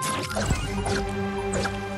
フフフフ。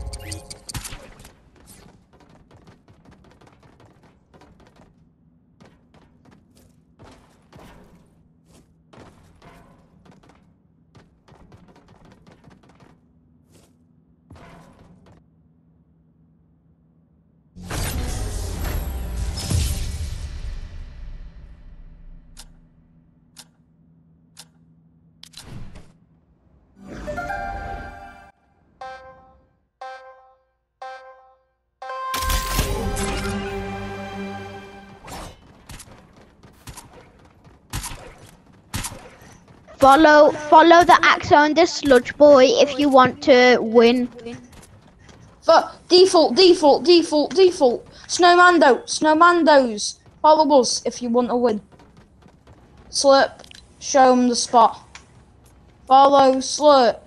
Follow follow the Axo and the Sludge Boy if you want to win. But default, default, default, default. Snowmando, Snowmandos. Follow us if you want to win. Slurp, show them the spot. Follow Slurp.